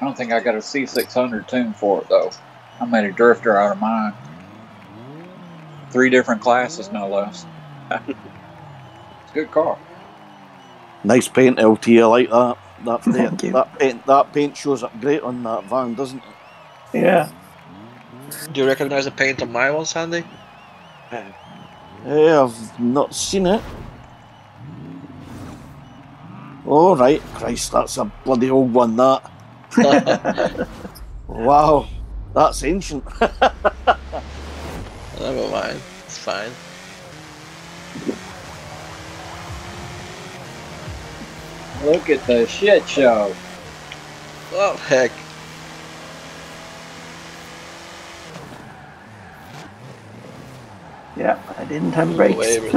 I don't think I got a C600 tune for it though. I made a drifter out of mine. Three different classes, no less. it's a good car. Nice paint, LT. I like that. That Thank paint, you. that paint, that paint shows up great on that van, doesn't it? Yeah. Do you recognize the paint on my one, Sandy? Yeah, I've not seen it. All right, Christ, that's a bloody old one. That. wow, that's ancient. Never mind. It's fine. Look at the shit show. Oh, heck. Yeah, I didn't have Move brakes. away with.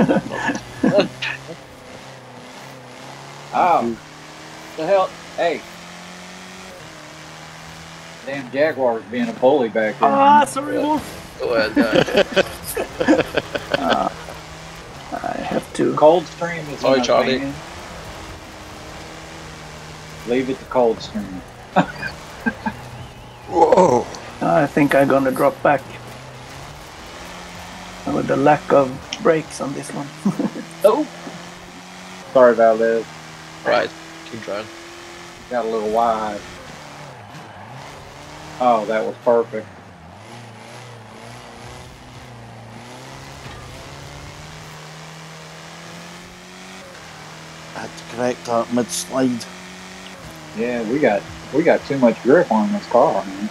Oh, the hell? Hey, damn Jaguar's being a bully back there. ah, sorry, Wolf. Go ahead. Uh, I have to. Cold Stream is Sorry, in Charlie. van. Leave it to Cold Stream. Whoa. I think I'm gonna drop back. With the lack of brakes on this one. Oh, sorry about that. Right. Keep trying. Got a little wide. Oh, that was perfect. I had to correct that mid slide. Yeah, we got we got too much grip on this car, man.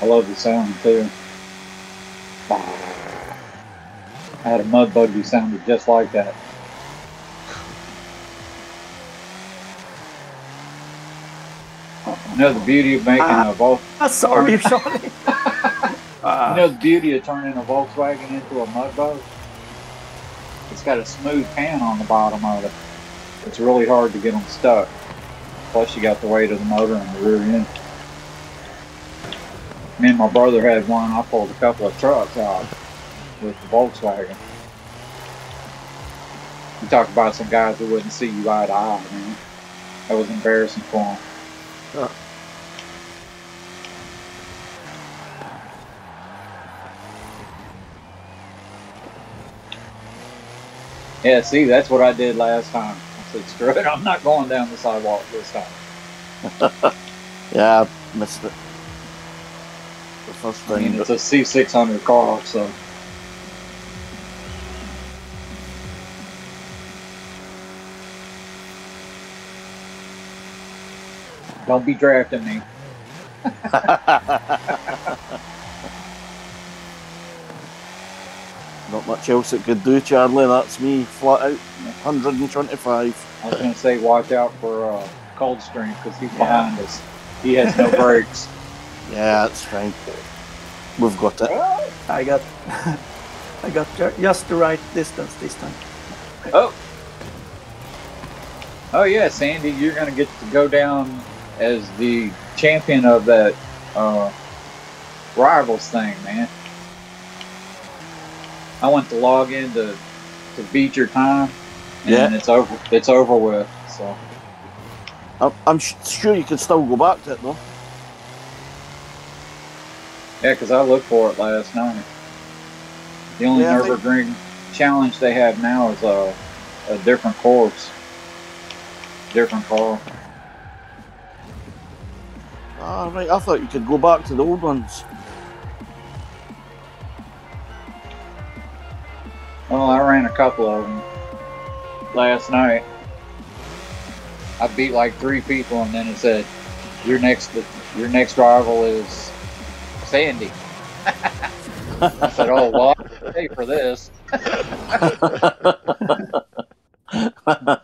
I love the sound too. I had a mud buggy sounded just like that. You know the beauty of making a Vol- ah, sorry, Charlie. you Ah, know the beauty of turning a Volkswagen into a mud boat? It's got a smooth pan on the bottom of it. It's really hard to get them stuck. Plus, you got the weight of the motor in the rear end. Me and my brother had one. I pulled a couple of trucks out with the Volkswagen. You talk about some guys that wouldn't see you eye to eye, man. That was embarrassing for them. Yeah, see, that's what I did last time. I said, screw it, I'm not going down the sidewalk this time. Yeah, I missed it. The first I mean, it's a C600 car, so. Don't be drafting me. Not much else it could do, Charlie. That's me, flat out. 125. I was going to say, watch out for uh, Coldstream because he's behind us. He has no brakes. Yeah, that's fine. We've got it. I got, I got just the right distance this time. Oh. Oh yeah, Sandy, you're gonna get to go down as the champion of that uh, rivals thing, man. I went to log in to to beat your time, and Yeah. it's over. It's over with. So I'm, sure you can still go back to it, though. yeah, because I looked for it last night. The only Yeah, I think- challenge they have now is a a different course, different car. Ah, right. I thought you could go back to the old ones. Well, I ran a couple of them last night. I beat like three people, and then it said, "Your next, your next rival is Sandy." I said, "Oh, well, I'll pay for this."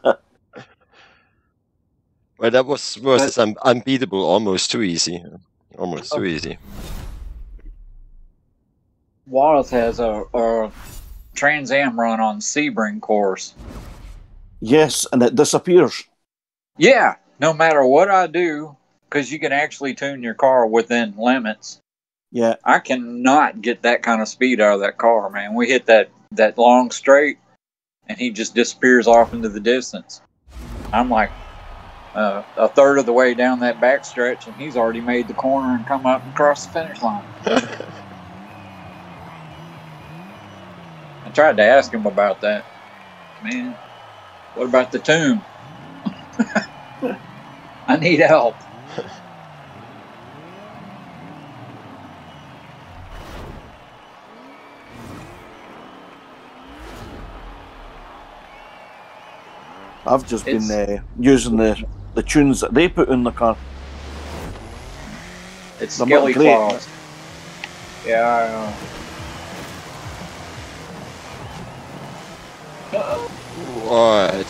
Well, that was was un- unbeatable, almost too easy, almost too oh. easy. Wallace has a, a Trans Am run on Sebring course. Yes, and it disappears. Yeah, no matter what I do, because you can actually tune your car within limits. Yeah. I cannot get that kind of speed out of that car, man. We hit that that long straight, and he just disappears off into the distance. I'm like uh, a third of the way down that back stretch, and he's already made the corner and come up and cross the finish line. I tried to ask him about that. Man, what about the tomb? I need help. I've just been It's- uh, using the the tunes that they put in the car. It's They're not Skelly great. Claws. Yeah, Right.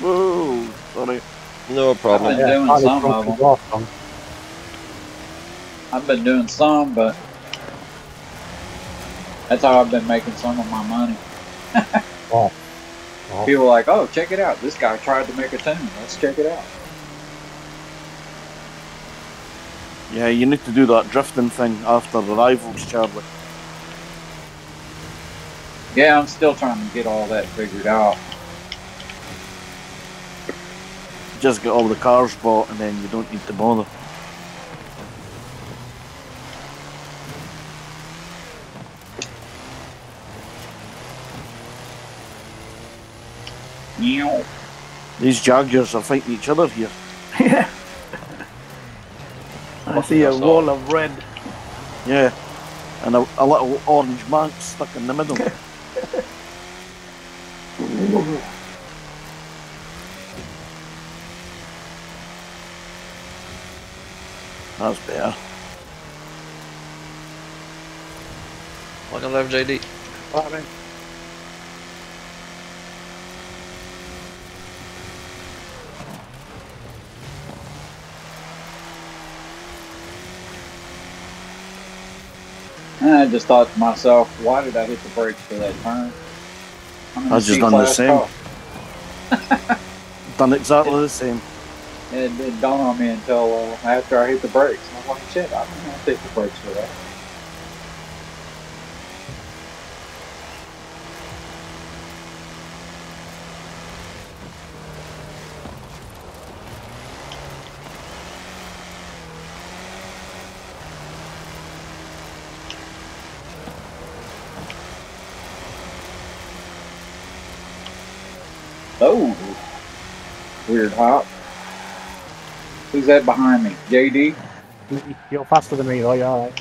Whoa, sorry. No problem. I've been doing Harley some of them. off. I've been doing some, but that's how I've been making some of my money. Oh. Oh. People are like, oh, check it out. This guy tried to make a tune. Let's check it out. Yeah, you need to do that drifting thing after the rivals, Charlie. Yeah, I'm still trying to get all that figured out. Just get all the cars bought and then you don't need to bother. These Jaguars are fighting each other here. yeah. I see a wall of red. Yeah. And a, a little orange mark stuck in the middle. That's better. Long and live JD. Right, then. I just thought to myself, why did I hit the brakes for that turn? In I a just done the same. Done exactly the same. It didn't dawn on me until uh, after I hit the brakes. I was like, shit, I don't have to hit the brakes for that. Oh, weird hop. Who's that behind me? JD? You- You're faster than me, though. You're alright.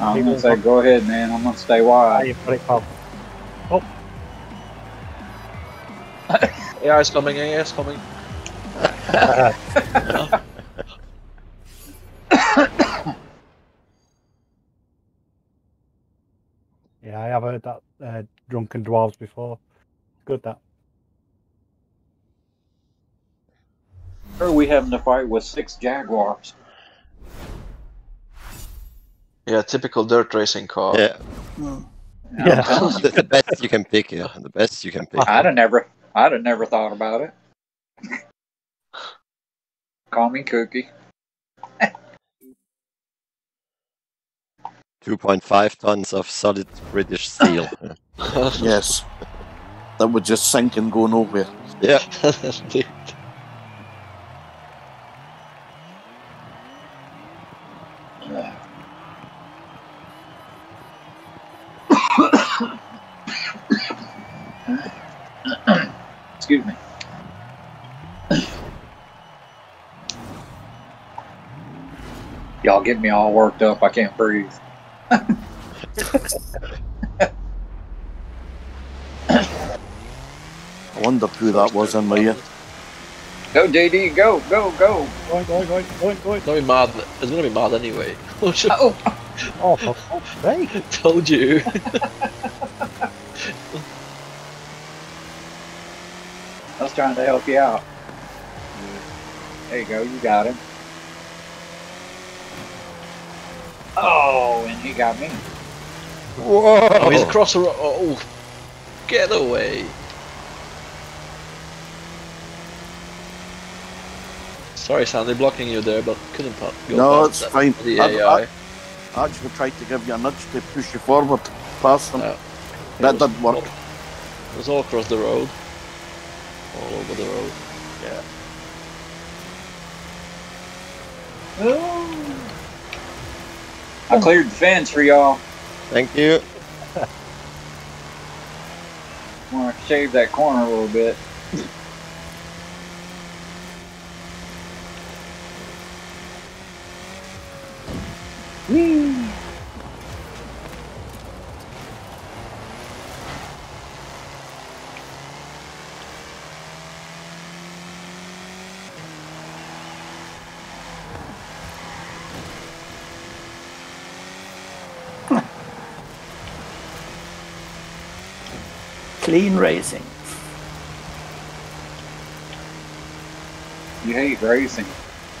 I'm gonna say, go ahead, man. I'm gonna stay wide. You've got it, pal. AI is coming, AI is coming. Yeah, I have heard that uh, drunken dwarves before. Good that. Or are we having to fight with six Jaguars? Yeah, typical dirt racing car. Yeah. Hmm. Yeah. the, the best you can pick, yeah. The best you can pick. I'd have never, I'd have never thought about it. Call me Cookie. 2.5 tons of solid British steel. Yes. That would just sink and go nowhere. yeah. Y'all get me all worked up. I can't breathe. I wonder who that was in my ear. Go, JD. Go, go, go. Going, going, going, going, going. It's gonna be mad. It's gonna be mad anyway. Oh, oh, Oh, for fuck's sake. Told you. I was trying to help you out. There you go. You got him. Oh, and he got me. Whoa! Oh, he's across the road. Oh, get away. Sorry, Sandy, blocking you there, but couldn't pa- go No, past it's that- fine. The AI. I actually tried to give you a nudge to push you forward past them. Yeah. That didn't work. all- It was all across the road. All over the road. Oh. I cleared the fence for y'all. Thank you. want to shave that corner a little bit. Clean racing. You hate racing.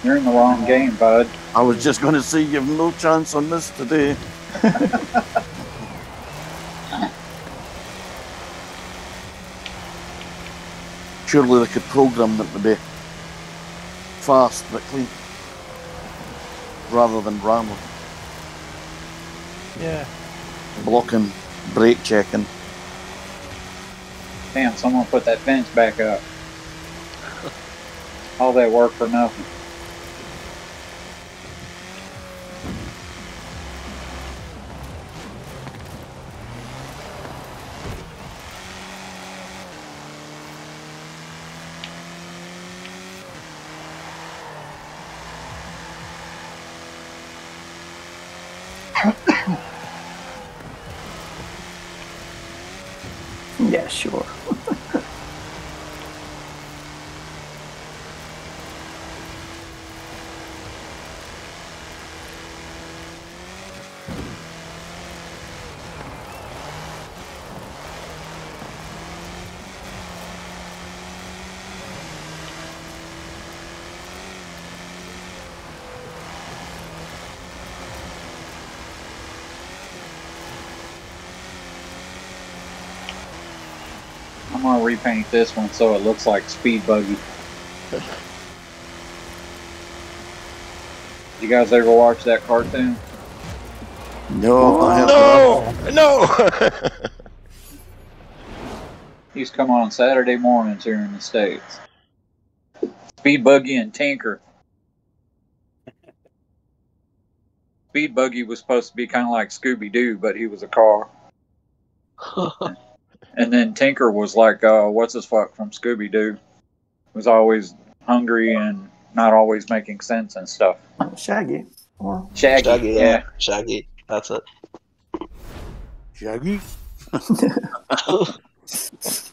You're in the wrong game, bud. I was just going to say you've no chance on this today. Surely they could program it to be fast but clean, rather than rambling, Yeah. blocking, brake checking. Damn, someone put that fence back up. All that work for nothing. Yeah, sure. I'm gonna repaint this one so it looks like Speed Buggy. You guys ever watch that cartoon? No, I have not. No! No! He's come on Saturday mornings here in the States. Speed Buggy and Tinker. Speed Buggy was supposed to be kind of like Scooby Doo, but he was a car. And then Tinker was like, uh, what's his fuck from Scooby Doo? Was always hungry and not always making sense and stuff. Shaggy. Or Shaggy, Shaggy, yeah. yeah. Shaggy. That's it. Shaggy.